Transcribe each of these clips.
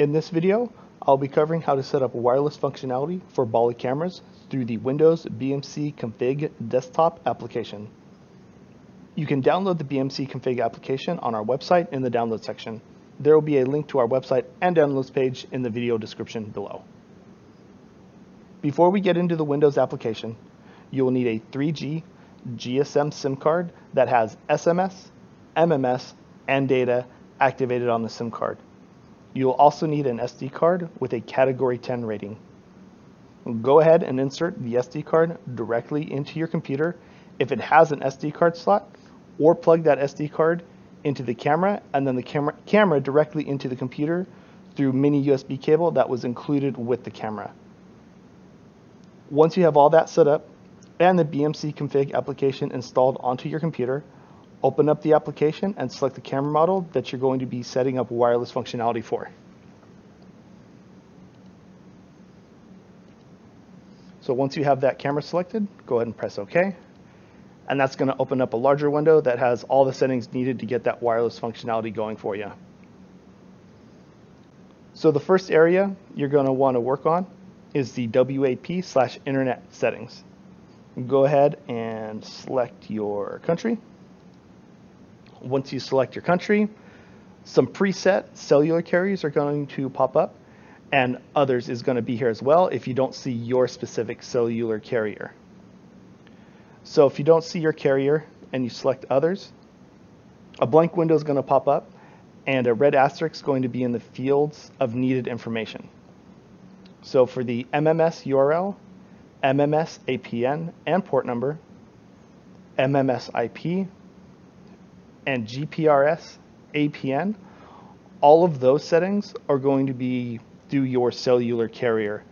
In this video, I'll be covering how to set up wireless functionality for Boly cameras through the Windows BMC Config desktop application. You can download the BMC Config application on our website in the download section. There will be a link to our website and downloads page in the video description below. Before we get into the Windows application, you will need a 3G GSM SIM card that has SMS, MMS, and data activated on the SIM card. You will also need an SD card with a Category 10 rating. Go ahead and insert the SD card directly into your computer if it has an SD card slot, or plug that SD card into the camera and then the camera, camera directly into the computer through mini USB cable that was included with the camera. Once you have all that set up and the BMC config application installed onto your computer, open up the application and select the camera model that you're going to be setting up wireless functionality for. So once you have that camera selected, go ahead and press OK. And that's going to open up a larger window that has all the settings needed to get that wireless functionality going for you. So the first area you're going to want to work on is the WAP slash internet settings. Go ahead and select your country. Once you select your country, some preset cellular carriers are going to pop up and others is going to be here as well if you don't see your specific cellular carrier. So if you don't see your carrier and you select others, a blank window is going to pop up and a red asterisk is going to be in the fields of needed information. So for the MMS URL, MMS APN and port number, MMS IP, and GPRS APN, all of those settings are going to be through your cellular carrier.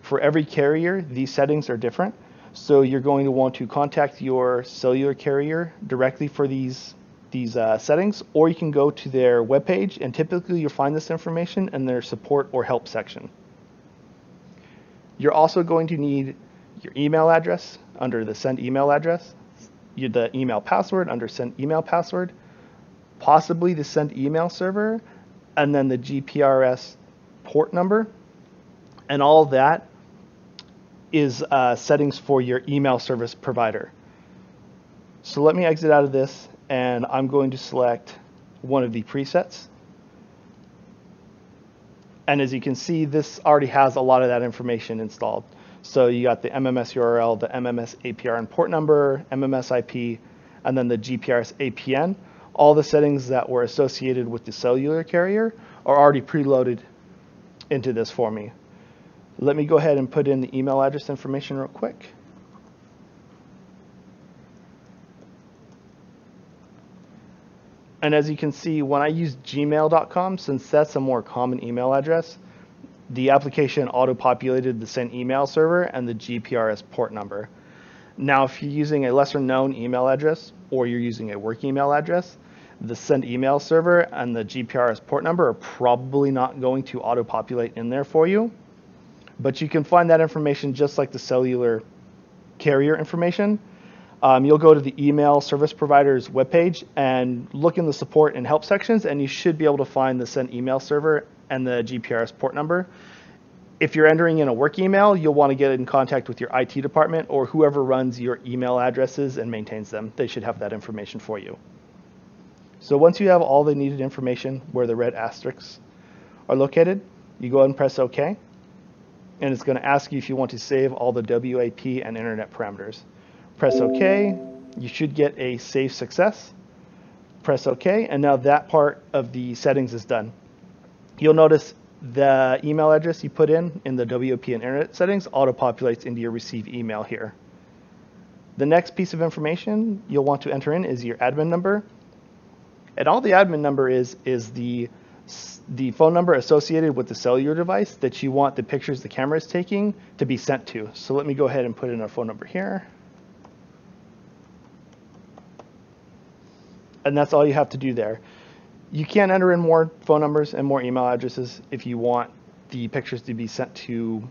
For every carrier, these settings are different. So you're going to want to contact your cellular carrier directly for these these uh, settings, or you can go to their webpage, and typically you'll find this information in their support or help section. You're also going to need your email address under the send email address, the email password under send email password, possibly the send email server, and then the GPRS port number. And all that is uh, settings for your email service provider. So let me exit out of this and I'm going to select one of the presets. And as you can see, this already has a lot of that information installed. So you got the MMS URL, the MMS APR and port number, MMS IP, and then the GPRS APN. All the settings that were associated with the cellular carrier are already preloaded into this for me. Let me go ahead and put in the email address information real quick. And as you can see, when I use gmail.com, since that's a more common email address, the application auto-populated the sent email server and the GPRS port number. Now, if you're using a lesser known email address or you're using a work email address, the send email server and the GPRS port number are probably not going to auto-populate in there for you. But you can find that information just like the cellular carrier information um, you'll go to the email service provider's webpage and look in the support and help sections, and you should be able to find the send email server and the GPRS port number. If you're entering in a work email, you'll want to get in contact with your IT department or whoever runs your email addresses and maintains them. They should have that information for you. So once you have all the needed information where the red asterisks are located, you go ahead and press OK. And it's going to ask you if you want to save all the WAP and internet parameters. Press OK. You should get a save success. Press OK, and now that part of the settings is done. You'll notice the email address you put in in the WP and internet settings auto-populates into your receive email here. The next piece of information you'll want to enter in is your admin number. And all the admin number is is the the phone number associated with the cellular device that you want the pictures the camera is taking to be sent to. So let me go ahead and put in a phone number here. And that's all you have to do there. You can enter in more phone numbers and more email addresses if you want the pictures to be sent to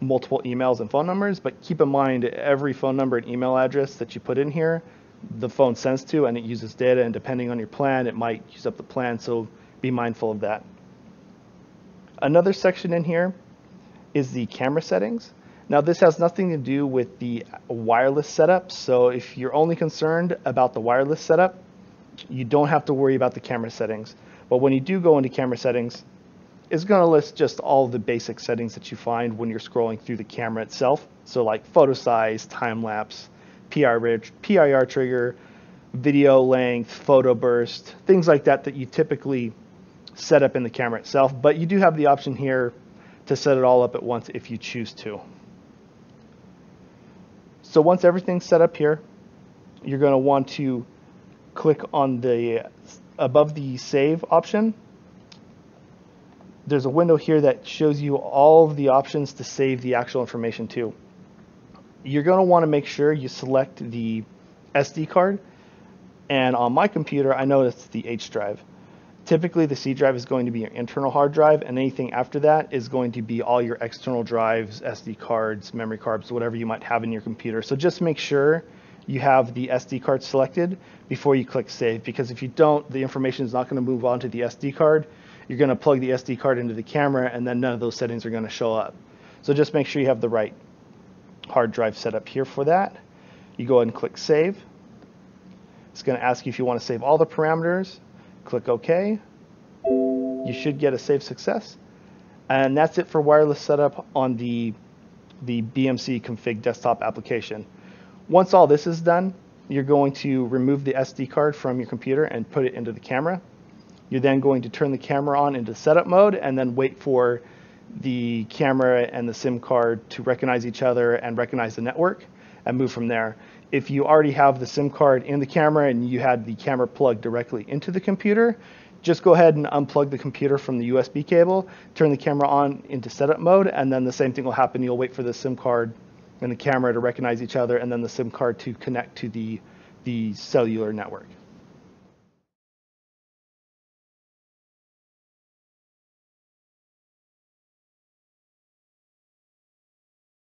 multiple emails and phone numbers, but keep in mind every phone number and email address that you put in here, the phone sends to and it uses data and depending on your plan, it might use up the plan, so be mindful of that. Another section in here is the camera settings. Now this has nothing to do with the wireless setup, so if you're only concerned about the wireless setup, you don't have to worry about the camera settings. But when you do go into camera settings, it's going to list just all the basic settings that you find when you're scrolling through the camera itself. So like photo size, time lapse, PIR, PIR trigger, video length, photo burst, things like that that you typically set up in the camera itself. But you do have the option here to set it all up at once if you choose to. So once everything's set up here, you're going to want to click on the uh, above the save option. There's a window here that shows you all of the options to save the actual information to. You're going to want to make sure you select the SD card. And on my computer, I know it's the H drive. Typically, the C drive is going to be your internal hard drive, and anything after that is going to be all your external drives, SD cards, memory cards, whatever you might have in your computer. So just make sure you have the SD card selected before you click save, because if you don't, the information is not going to move on to the SD card. You're going to plug the SD card into the camera, and then none of those settings are going to show up. So just make sure you have the right hard drive set up here for that. You go ahead and click save. It's going to ask you if you want to save all the parameters Click OK. You should get a save success. And that's it for wireless setup on the, the BMC config desktop application. Once all this is done, you're going to remove the SD card from your computer and put it into the camera. You're then going to turn the camera on into setup mode and then wait for the camera and the SIM card to recognize each other and recognize the network and move from there if you already have the SIM card in the camera and you had the camera plugged directly into the computer, just go ahead and unplug the computer from the USB cable, turn the camera on into setup mode, and then the same thing will happen. You'll wait for the SIM card and the camera to recognize each other, and then the SIM card to connect to the, the cellular network.